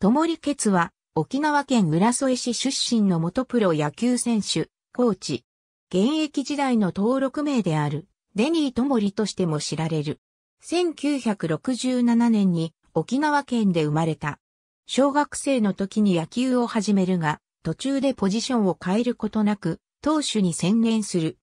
ともりけつは沖縄県浦添市出身の元プロ野球選手、コーチ。現役時代の登録名であるデニーともりとしても知られる。1967年に沖縄県で生まれた。小学生の時に野球を始めるが、途中でポジションを変えることなく、投手に専念する。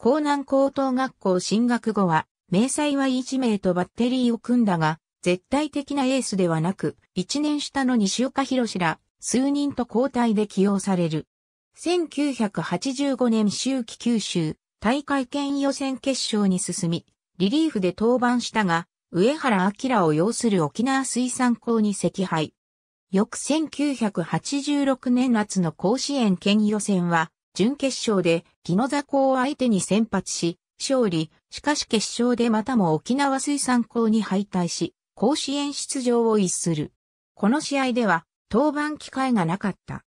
江南高等学校進学後は、明細は1名とバッテリーを組んだが、絶対的なエースではなく、1年下の西岡博ら、数人と交代で起用される。1985年秋季九州、大会県予選決勝に進み、リリーフで登板したが、上原明を要する沖縄水産校に惜敗。翌1986年夏の甲子園県予選は、準決勝で、木野座校を相手に先発し、勝利、しかし決勝でまたも沖縄水産校に敗退し、甲子園出場を逸する。この試合では、登板機会がなかった。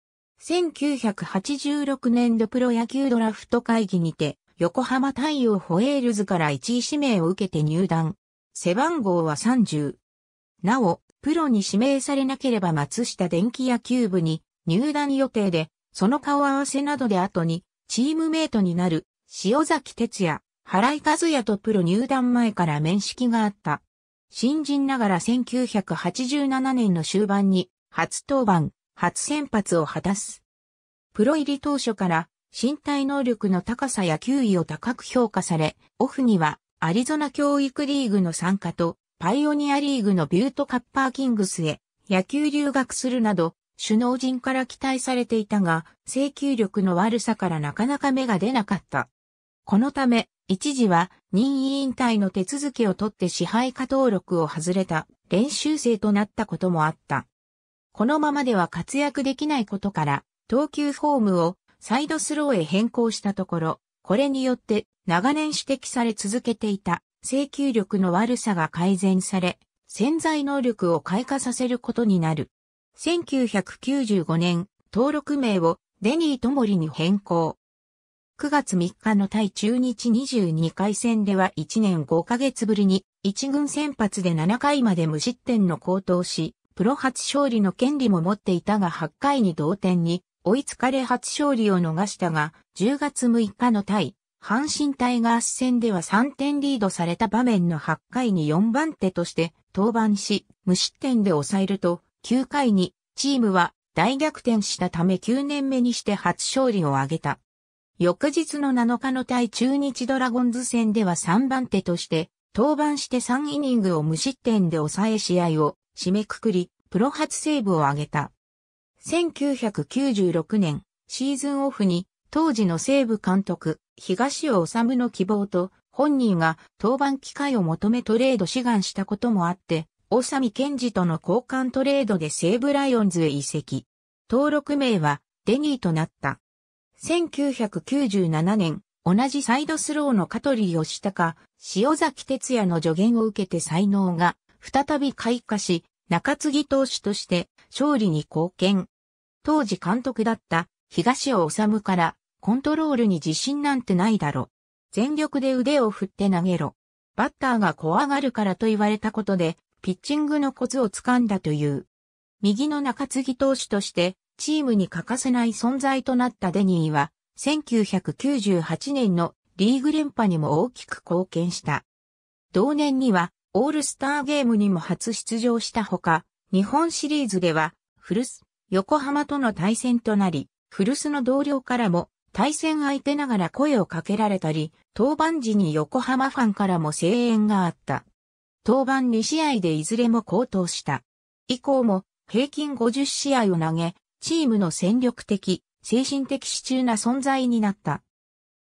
1986年度プロ野球ドラフト会議にて、横浜太陽ホエールズから1位指名を受けて入団。背番号は30。なお、プロに指名されなければ松下電気野球部に入団予定で、その顔合わせなどで後にチームメイトになる塩崎哲也、原井和也とプロ入団前から面識があった。新人ながら1987年の終盤に初登板、初先発を果たす。プロ入り当初から身体能力の高さや球威を高く評価され、オフにはアリゾナ教育リーグの参加とパイオニアリーグのビュートカッパーキングスへ野球留学するなど、首脳陣から期待されていたが、制球力の悪さからなかなか芽が出なかった。このため、一時は任意引退の手続きを取って支配下登録を外れた練習生となったこともあった。このままでは活躍できないことから、投球フォームをサイドスローへ変更したところ、これによって長年指摘され続けていた制球力の悪さが改善され、潜在能力を開花させることになる。1995年、登録名をデニートモリに変更。9月3日の対中日22回戦では1年5ヶ月ぶりに1軍先発で7回まで無失点の高騰し、プロ初勝利の権利も持っていたが8回に同点に追いつかれ初勝利を逃したが、10月6日の対阪神タイガース戦では3点リードされた場面の8回に4番手として登板し、無失点で抑えると、9回にチームは大逆転したため9年目にして初勝利を挙げた。翌日の7日の対中日ドラゴンズ戦では3番手として登板して3イニングを無失点で抑え試合を締めくくり、プロ初セーブを挙げた。1996年、シーズンオフに当時の西武監督、東尾治の希望と、本人が登板機会を求めトレード志願したこともあって、治美健二との交換トレードで西武ライオンズへ移籍。登録名はデニーとなった。1997年、同じサイドスローの香取義隆、塩崎哲也の助言を受けて才能が再び開花し、中継ぎ投手として勝利に貢献。当時監督だった東尾治からコントロールに自信なんてないだろ。全力で腕を振って投げろ。バッターが怖がるからと言われたことで、ピッチングのコツをつかんだという。右の中継ぎ投手として、チームに欠かせない存在となったデニーは、1998年のリーグ連覇にも大きく貢献した。同年には、オールスターゲームにも初出場したほか、日本シリーズでは、古巣、横浜との対戦となり、古巣の同僚からも対戦相手ながら声をかけられたり、登板時に横浜ファンからも声援があった。登板2試合でいずれも高騰した。以降も平均50試合を投げ、チームの戦力的、精神的支柱な存在になった。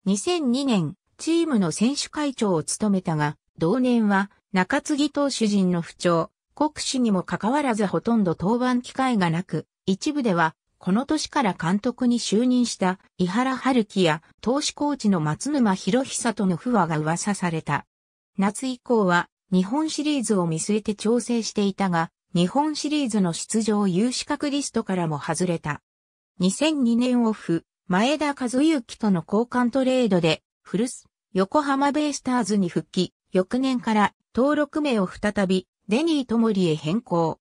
2002年、チームの選手会長を務めたが、同年は中継ぎ投手陣の不調、国士にもかかわらずほとんど登板機会がなく、一部ではこの年から監督に就任した伊原春樹や投手コーチの松沼博久との不和が噂された。夏以降は日本シリーズを見据えて調整していたが、日本シリーズの出場有資格リストからも外れた。2002年オフ、前田和幸との交換トレードで、古巣、横浜ベイスターズに復帰、翌年から登録名を再び、デニー・トモリへ変更。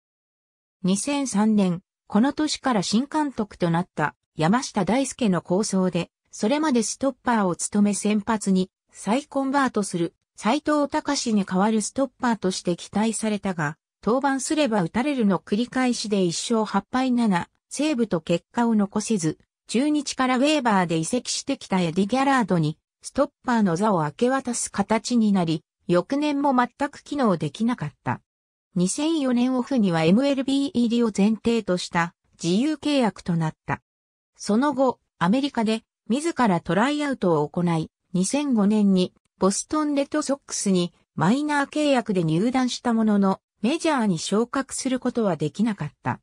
2003年、この年から新監督となった山下大輔の構想で、それまでストッパーを務め先発に再コンバートする斎藤隆に代わるストッパーとして期待されたが、登板すれば打たれるの繰り返しで1勝8敗7、西武と結果を残せず、中日からウェーバーで移籍してきたエディ・ギャラードに、ストッパーの座を明け渡す形になり、翌年も全く機能できなかった。2004年オフには MLB 入りを前提とした自由契約となった。その後、アメリカで自らトライアウトを行い、2005年にボストンレッドソックスにマイナー契約で入団したものの、メジャーに昇格することはできなかった。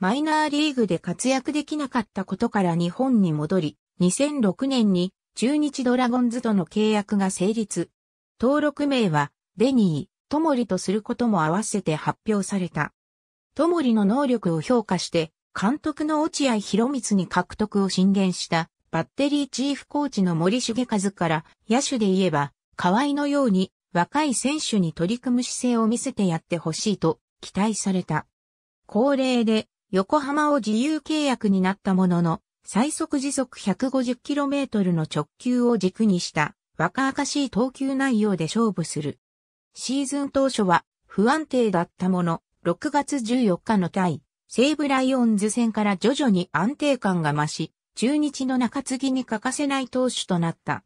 マイナーリーグで活躍できなかったことから日本に戻り、2006年に中日ドラゴンズとの契約が成立。登録名はデニー、トモリとすることも合わせて発表された。トモリの能力を評価して、監督の落合博光に獲得を進言したバッテリーチーフコーチの森重和から野手で言えば、河合のように若い選手に取り組む姿勢を見せてやってほしいと期待された。恒例で横浜を自由契約になったものの、最速時速 150km の直球を軸にした若々しい投球内容で勝負する。シーズン当初は不安定だったもの、6月14日の対西武ライオンズ戦から徐々に安定感が増し、中日の中継ぎに欠かせない投手となった。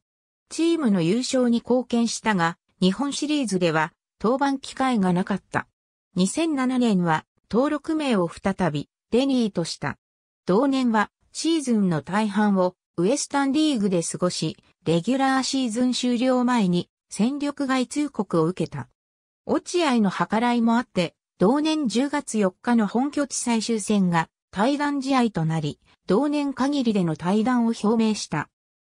チームの優勝に貢献したが、日本シリーズでは登板機会がなかった。2007年は登録名を再びデニーとした。同年はシーズンの大半をウエスタンリーグで過ごし、レギュラーシーズン終了前に戦力外通告を受けた。落合の計らいもあって、同年10月4日の本拠地最終戦が対談試合となり、同年限りでの対談を表明した。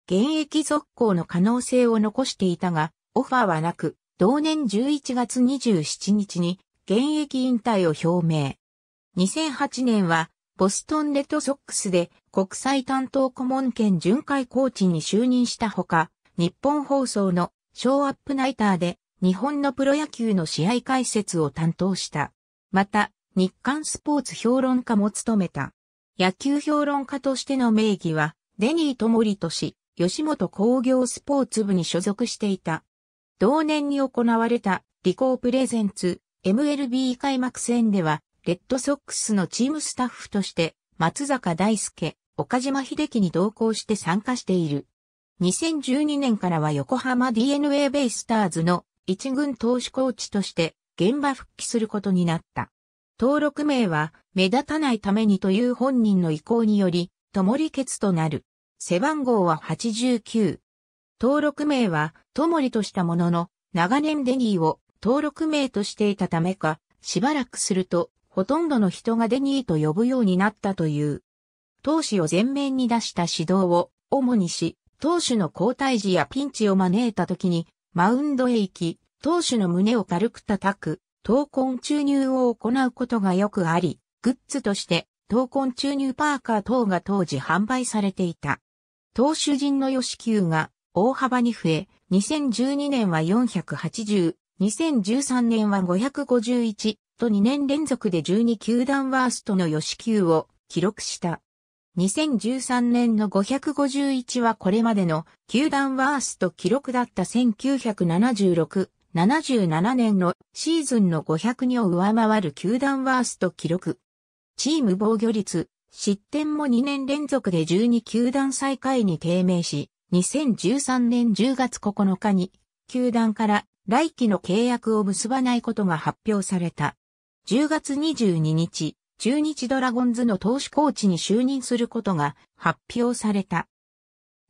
現役続行の可能性を残していたが、オファーはなく、同年11月27日に現役引退を表明。2008年はボストンレッドソックスで国際担当顧問兼巡回コーチに就任したほか、日本放送のショーアップナイターで日本のプロ野球の試合解説を担当した。また、日刊スポーツ評論家も務めた。野球評論家としての名義は、デニーと森俊、吉本工業スポーツ部に所属していた。同年に行われた、リコープレゼンツ、MLB 開幕戦では、レッドソックスのチームスタッフとして、松坂大輔、岡島秀樹に同行して参加している。2012年からは横浜 DNA ベイスターズの一軍投手コーチとして現場復帰することになった。登録名は目立たないためにという本人の意向により、ともり決となる。背番号は89。登録名はともりとしたものの、長年デニーを登録名としていたためか、しばらくするとほとんどの人がデニーと呼ぶようになったという。投手を前面に出した指導を主にし、投手の交代時やピンチを招いた時に、マウンドへ行き、投手の胸を軽く叩く、闘魂注入を行うことがよくあり、グッズとして闘魂注入パーカー等が当時販売されていた。投手陣の予支給が大幅に増え、2012年は480、2013年は551、と2年連続で12球団ワーストの予支給を記録した。2013年の551はこれまでの球団ワースト記録だった1976、77年のシーズンの502を上回る球団ワースト記録。チーム防御率、失点も2年連続で12球団最下位に低迷し、2013年10月9日に球団から来季の契約を結ばないことが発表された。10月22日、中日ドラゴンズの投手コーチに就任することが発表された。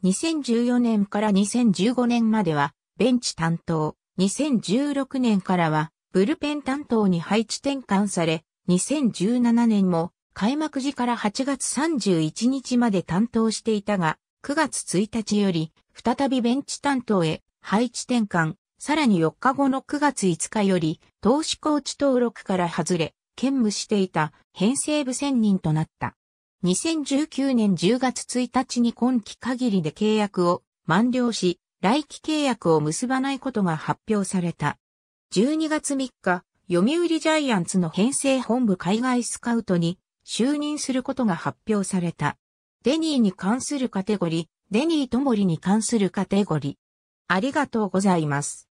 2014年から2015年まではベンチ担当、2016年からはブルペン担当に配置転換され、2017年も開幕時から8月31日まで担当していたが、9月1日より再びベンチ担当へ配置転換、さらに4日後の9月5日より、投資コーチ登録から外れ、兼務していた編成部専任となった。2019年10月1日に今期限りで契約を満了し、来期契約を結ばないことが発表された。12月3日、読売ジャイアンツの編成本部海外スカウトに就任することが発表された。デニーに関するカテゴリ、デニーともりに関するカテゴリ。ありがとうございます。